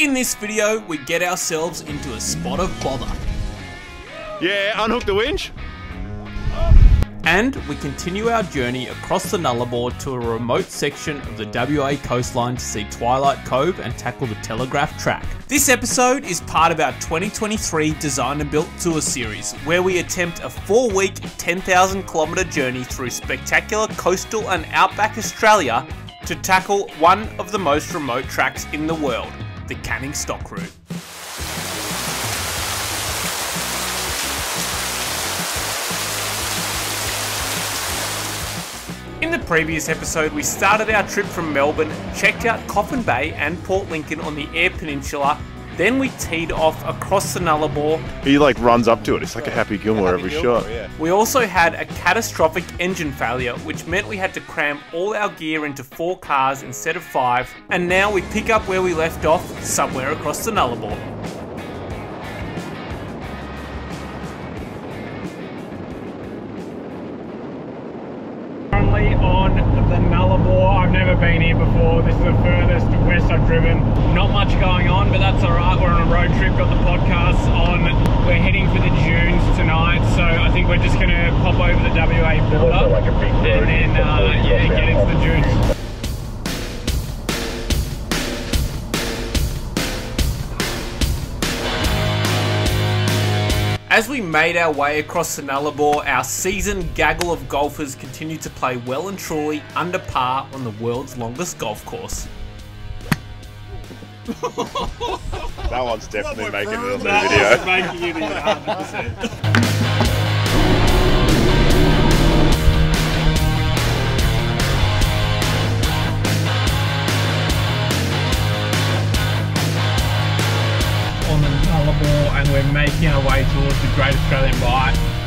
In this video, we get ourselves into a spot of bother. Yeah, unhook the winch. And we continue our journey across the Nullarbor to a remote section of the WA coastline to see Twilight Cove and tackle the Telegraph Track. This episode is part of our 2023 Design and Built Tour series, where we attempt a four week, 10,000 kilometre journey through spectacular coastal and outback Australia to tackle one of the most remote tracks in the world, the Canning Stock Route. In the previous episode, we started our trip from Melbourne, checked out Coffin Bay and Port Lincoln on the Eyre Peninsula, then we teed off across the Nullarbor. He like runs up to it. It's like a Happy Gilmore every Gilmore, shot. yeah. We also had a catastrophic engine failure, which meant we had to cram all our gear into four cars instead of five, and now we pick up where we left off, somewhere across the Nullarbor. And then uh, yeah, get into the dunes. As we made our way across the Nullarbor, our seasoned gaggle of golfers continued to play well and truly under par on the world's longest golf course. That one's definitely making it on the video. we're making our way towards the Great Australian Bight.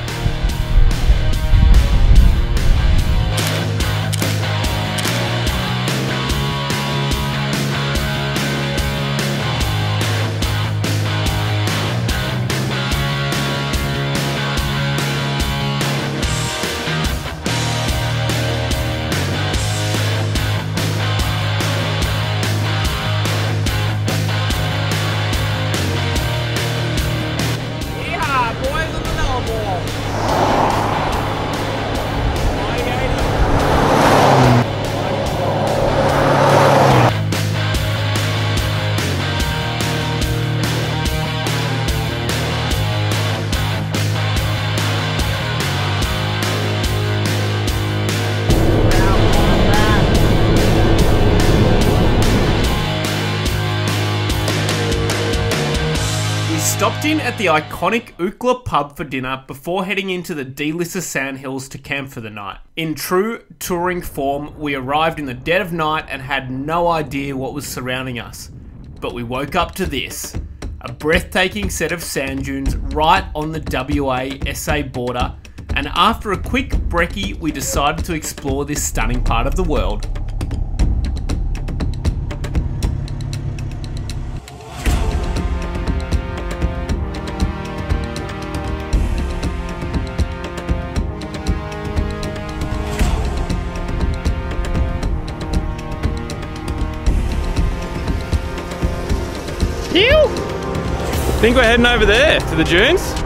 Stopped in at the iconic Eucla pub for dinner before heading into the Delisser sandhills to camp for the night. In true touring form, we arrived in the dead of night and had no idea what was surrounding us. But we woke up to this. A breathtaking set of sand dunes right on the WA-SA border, and after a quick brekkie, we decided to explore this stunning part of the world. Think we're heading over there to the dunes.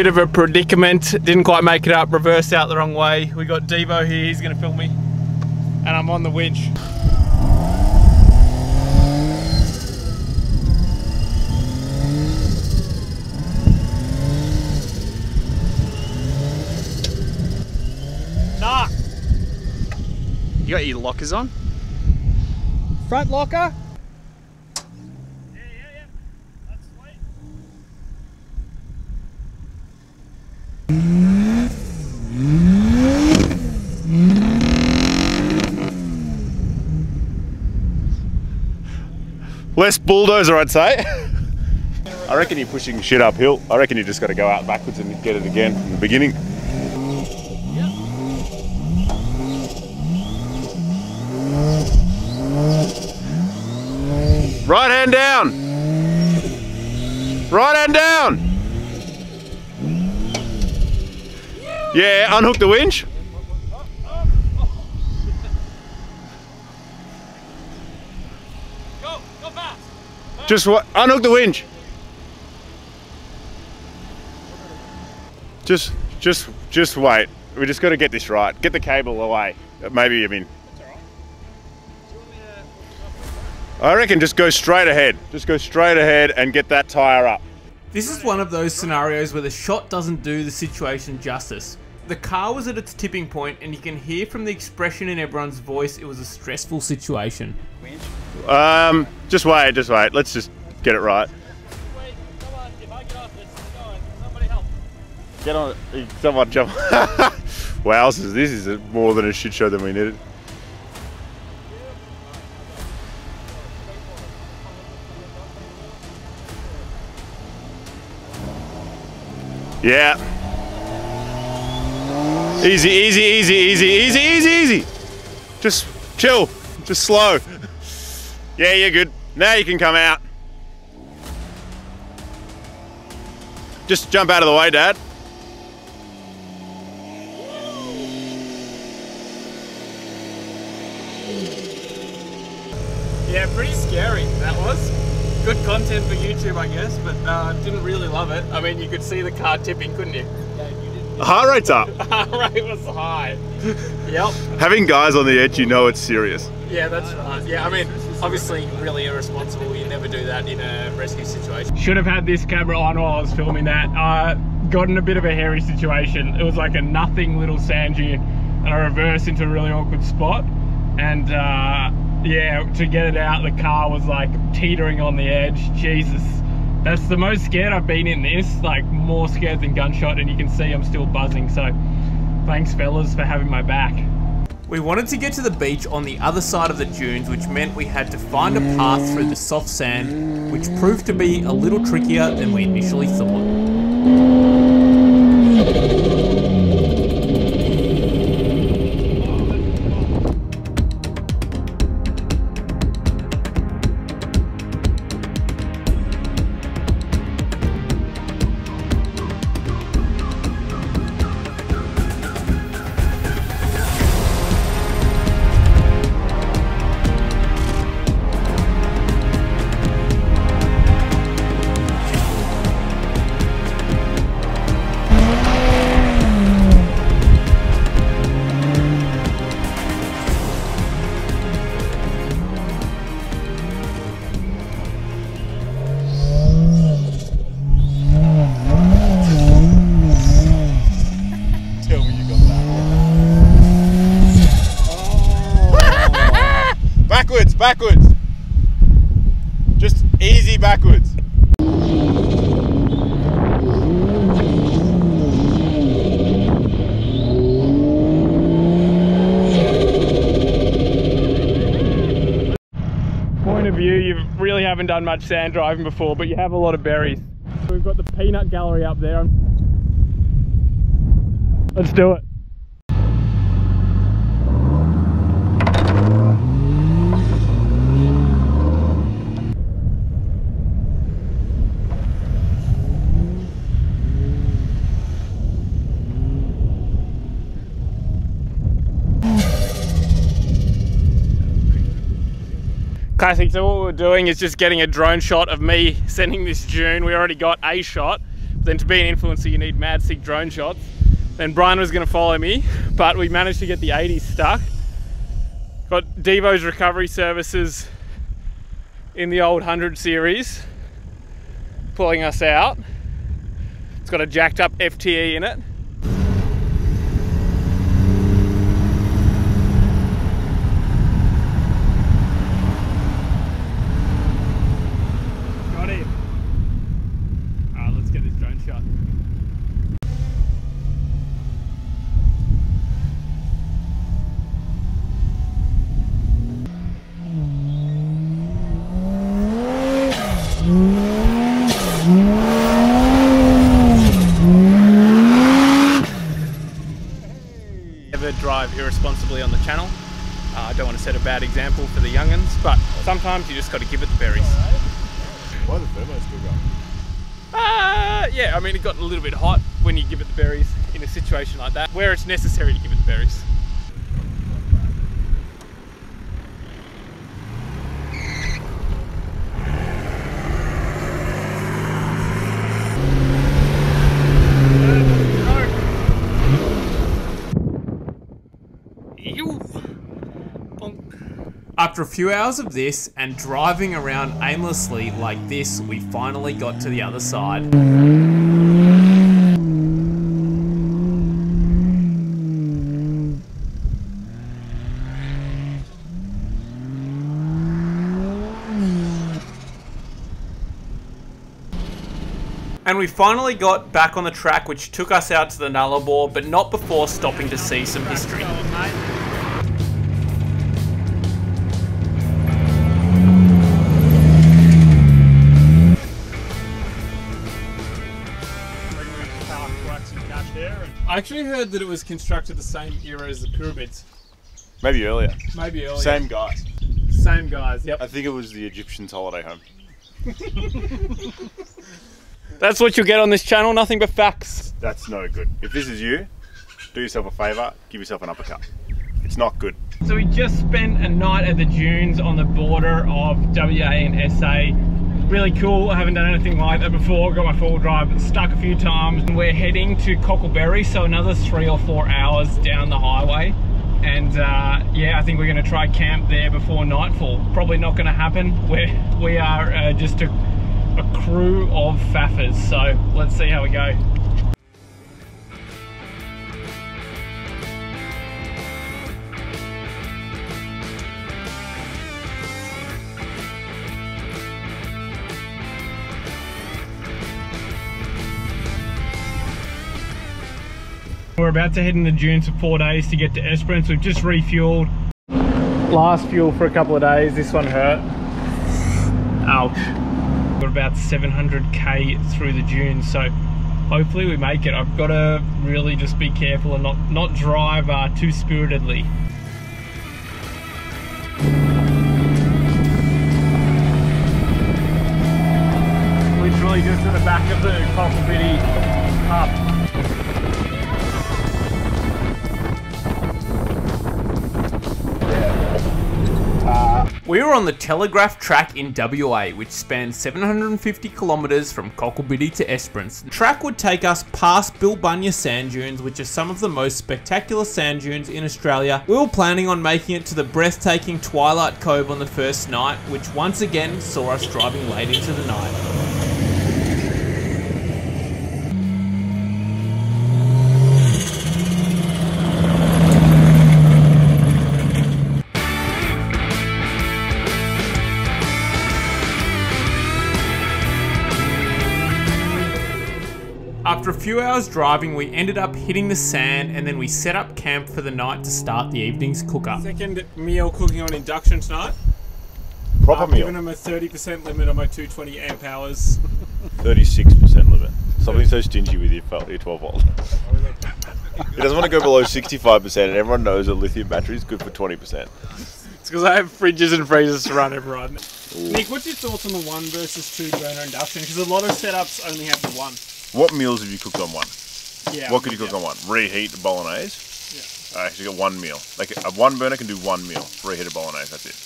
Bit of a predicament, didn't quite make it up, reversed out the wrong way. We got Devo here, he's gonna film me. And I'm on the winch. Nah. You got your lockers on? Front locker? Less bulldozer, I'd say. I reckon you're pushing shit uphill. I reckon you just got to go out backwards and get it again from the beginning. Right hand down. Right hand down. Yeah, unhook the winch. Just what? Unhook the winch. Just, just, just wait. We just got to get this right. Get the cable away. Maybe I mean. I reckon just go straight ahead. Just go straight ahead and get that tire up. This is one of those scenarios where the shot doesn't do the situation justice. The car was at its tipping point, and you can hear from the expression in everyone's voice it was a stressful situation. Um, just wait, just wait. Let's just get it right. Get on it. Someone jump. Wowzers, this is more than a shit show than we needed. Yeah. Easy, easy, easy, easy, easy, easy, easy. Just chill. Just slow. Yeah, you're good. Now you can come out. Just jump out of the way, Dad. Yeah, pretty scary that was. Good content for YouTube, I guess, but uh, didn't really love it. I mean, you could see the car tipping, couldn't you? Heart rate's up. Heart rate was high. yep. Having guys on the edge, you know it's serious. Yeah, that's right. Yeah, I mean, obviously, really irresponsible. You never do that in a rescue situation. Should have had this camera on while I was filming that. Uh, got in a bit of a hairy situation. It was like a nothing little sand dune, and I reversed into a really awkward spot. And uh, yeah, to get it out, the car was like teetering on the edge. Jesus. That's the most scared I've been in this, like more scared than gunshot, and you can see I'm still buzzing. So thanks, fellas, for having my back. We wanted to get to the beach on the other side of the dunes, which meant we had to find a path through the soft sand, which proved to be a little trickier than we initially thought. Haven't done much sand driving before, but you have a lot of berries. We've got the peanut gallery up there. Let's do it. Classic. So what we're doing is just getting a drone shot of me sending this dune. We already got a shot. But then to be an influencer, you need mad sick drone shots. Then Brian was going to follow me, but we managed to get the 80s stuck. Got Devo's recovery services in the old 100 series pulling us out. It's got a jacked up FTE in it. Drive irresponsibly on the channel. Uh, I don't want to set a bad example for the youngins, but sometimes you just got to give it the berries. Why the thermo still going? Uh, yeah, I mean, it got a little bit hot when you give it the berries in a situation like that, where it's necessary to give it the berries. After a few hours of this and driving around aimlessly like this, we finally got to the other side. And we finally got back on the track, which took us out to the Nullarbor, but not before stopping to see some history. Heard that it was constructed the same era as the pyramids. Maybe earlier. Maybe earlier. Same guys. Same guys. Yep. I think it was the Egyptians' holiday home. That's what you'll get on this channel. Nothing but facts. That's no good. If this is you, do yourself a favour, give yourself an uppercut. It's not good. So we just spent a night at the dunes on the border of WA and SA. Really cool, I haven't done anything like that before. Got my four-wheel drive stuck a few times. And we're heading to Cocklebiddy, so another three or four hours down the highway. And uh, yeah, I think we're gonna try camp there before nightfall. Probably not gonna happen. We're, we are uh, just a, a crew of faffers, so let's see how we go. We're about to head into the dunes for four days to get to Esperance. We've just refueled. Last fuel for a couple of days. This one hurt. Ouch. We're about 700k through the dunes, so hopefully we make it. I've got to really just be careful and not not drive uh, too spiritedly. Literally just at the back of the Cocklebiddy pub. We were on the Telegraph track in WA, which spans 750 kilometres from Cocklebiddy to Esperance. The track would take us past Bilbunya sand dunes, which are some of the most spectacular sand dunes in Australia. We were planning on making it to the breathtaking Twilight Cove on the first night, which once again saw us driving late into the night. Few hours driving, we ended up hitting the sand and then we set up camp for the night to start the evening's cook up. Second meal cooking on induction tonight. Proper I've meal. given them a 30% limit on my 220 amp hours. 36% limit. Stop being so stingy with your, your 12 volt. He doesn't want to go below 65%, and everyone knows a lithium battery is good for 20%. It's because I have fridges and freezers to run everyone. Nick, what's your thoughts on the one versus two burner induction? Because a lot of setups only have the one. What meals have you cooked on one? Yeah. What could you cook on one? Reheat the bolognese? Yeah. I actually got one meal. Like a one burner can do one meal. Reheated bolognese, that's it.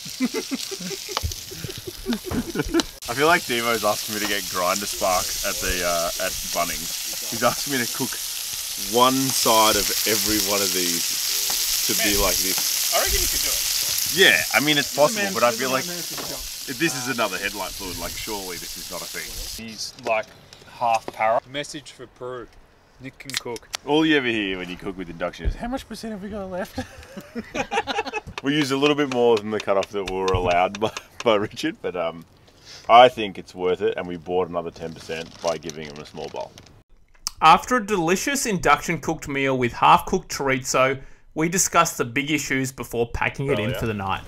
I feel like Demo's asking me to get grinder spark at the uh, at Bunnings. He's asking me to cook one side of every one of these to be like this. I reckon you could do it. Yeah, I mean it's possible, but I feel like if this is another headlight fluid, like surely this is not a thing. He's like half para. Message for Peru. Nick can cook. All you ever hear when you cook with induction is how much percent have we got left? we used a little bit more than the cutoff that we were allowed by, by Richard, but um, I think it's worth it, and we bought another 10% by giving him a small bowl. After a delicious induction cooked meal with half cooked chorizo, we discussed the big issues before packing it Oh, in yeah. for the night.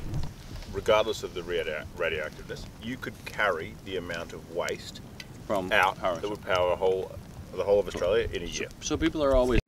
Regardless of the radio- radioactiveness, you could carry the amount of waste From out Paris. that would power a whole, the whole of Australia in a year. So people are always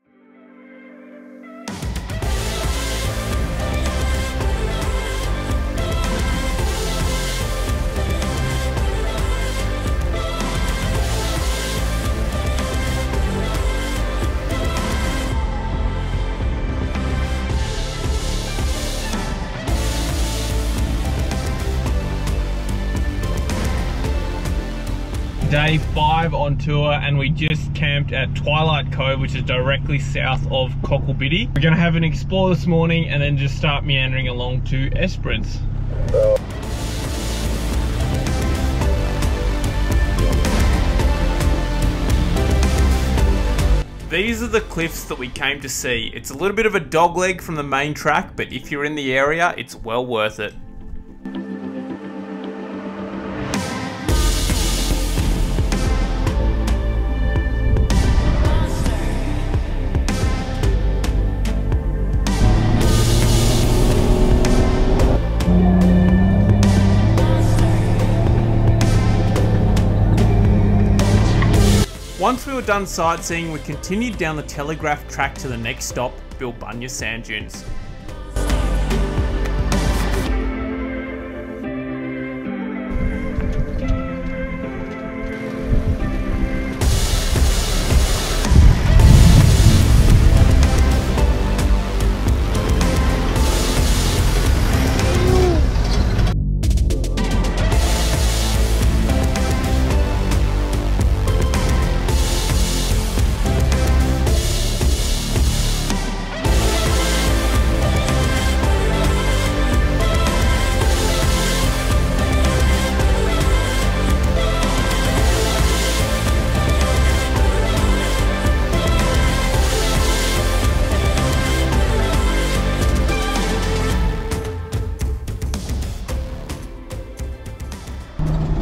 tour and we just camped at Twilight Cove, which is directly south of Cocklebiddy. We're gonna have an explore this morning and then just start meandering along to Esperance. These are the cliffs that we came to see. It's a little bit of a dogleg from the main track, but if you're in the area, it's well worth it. Done sightseeing, we continued down the Telegraph track to the next stop, Bilbunya Sand Dunes.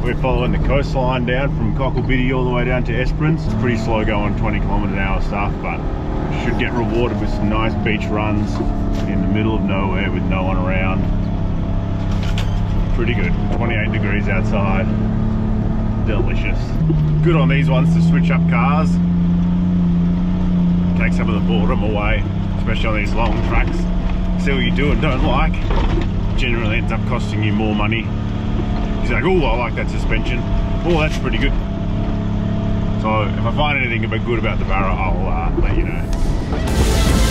We're following the coastline down from Cocklebiddy all the way down to Esperance. It's pretty slow going, 20 kilometre an hour stuff, but should get rewarded with some nice beach runs in the middle of nowhere with no one around. Pretty good. 28 degrees outside. Delicious. Good on these ones to switch up cars. Take some of the boredom away, especially on these long tracks. See what you do and don't like. Generally ends up costing you more money He's like, oh, I like that suspension. Oh, that's pretty good. So if I find anything good about the Barra, I'll uh, let you know.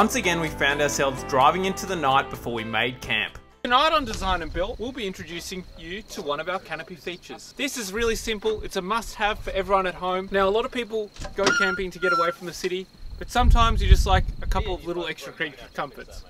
Once again, we found ourselves driving into the night before we made camp. Tonight on Design and Built, we'll be introducing you to one of our canopy features. This is really simple, it's a must have for everyone at home. Now, a lot of people go camping to get away from the city, but sometimes you just like a couple of little extra comforts.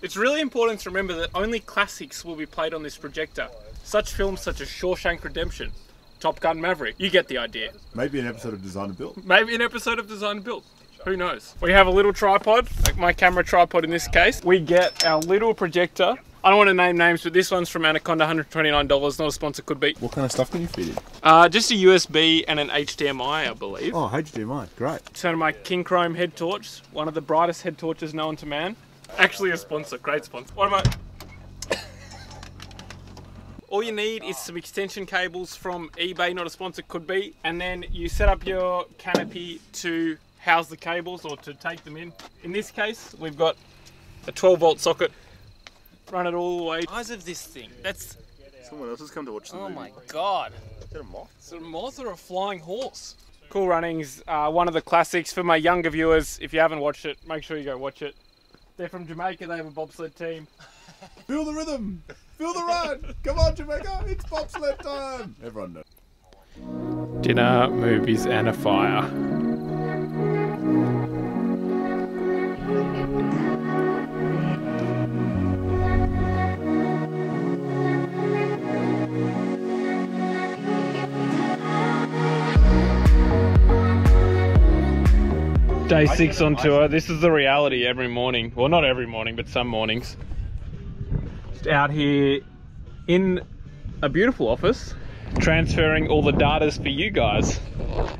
It's really important to remember that only classics will be played on this projector. Such films such as Shawshank Redemption, Top Gun Maverick, you get the idea. Maybe an episode of Design and Built. Maybe an episode of Design and Built. Who knows? We have a little tripod, like my camera tripod in this case. We get our little projector. I don't want to name names, but this one's from Anaconda, $129. Not a sponsor, could be. What kind of stuff can you fit in? Uh, just a USB and an HDMI, I believe. Oh, HDMI, great. So my Kincrome head torch, one of the brightest head torches known to man. Actually a sponsor, great sponsor. What am I? All you need is some extension cables from eBay, not a sponsor, could be, and then you set up your canopy to house the cables or to take them in. In this case, we've got a 12 volt socket. Run it all the way. Size of this thing. That's Someone else has come to watch the oh movie. my god. Is that a moth? It's a moth or a flying horse. Cool Runnings, uh, one of the classics for my younger viewers. If you haven't watched it, make sure you go watch it. They're from Jamaica. They have a bobsled team. Feel the rhythm! Feel the ride! Come on, Jamaica! It's bobsled time! Everyone knows. Dinner, movies, and a fire. Day six on tour. This is the reality every morning. Well, not every morning, but some mornings. Just out here in a beautiful office, transferring all the datas for you guys.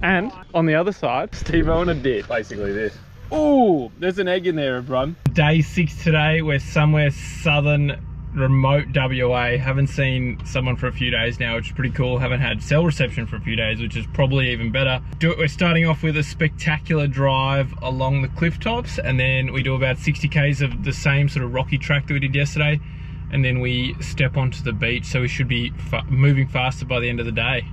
And on the other side, Steve Owen a dit. Basically this. Ooh, there's an egg in there, everyone. Day six today. We're somewhere southern, remote WA. Haven't seen someone for a few days now, which is pretty cool. Haven't had cell reception for a few days, which is probably even better. Do it. We're starting off with a spectacular drive along the cliff tops, and then we do about 60 k's of the same sort of rocky track that we did yesterday, and then we step onto the beach. So we should be fa- moving faster by the end of the day.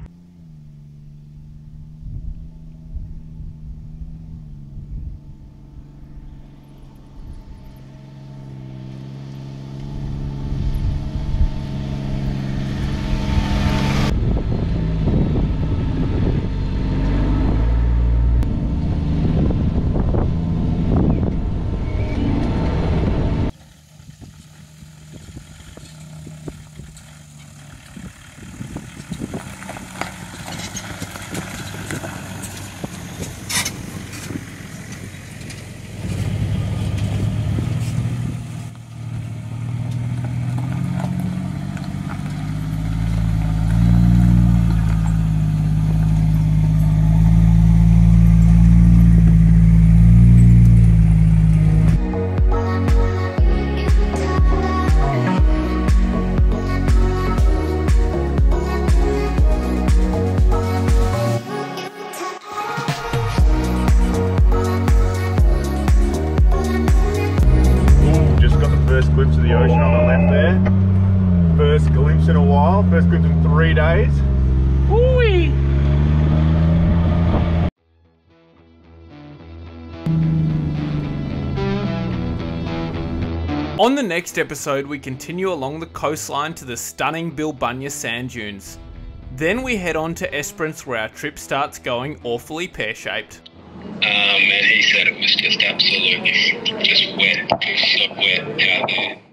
On the next episode, we continue along the coastline to the stunning Bilbunya sand dunes. Then we head on to Esperance where our trip starts going awfully pear-shaped. Um, and he said it was just absolutely just wet, so wet out there.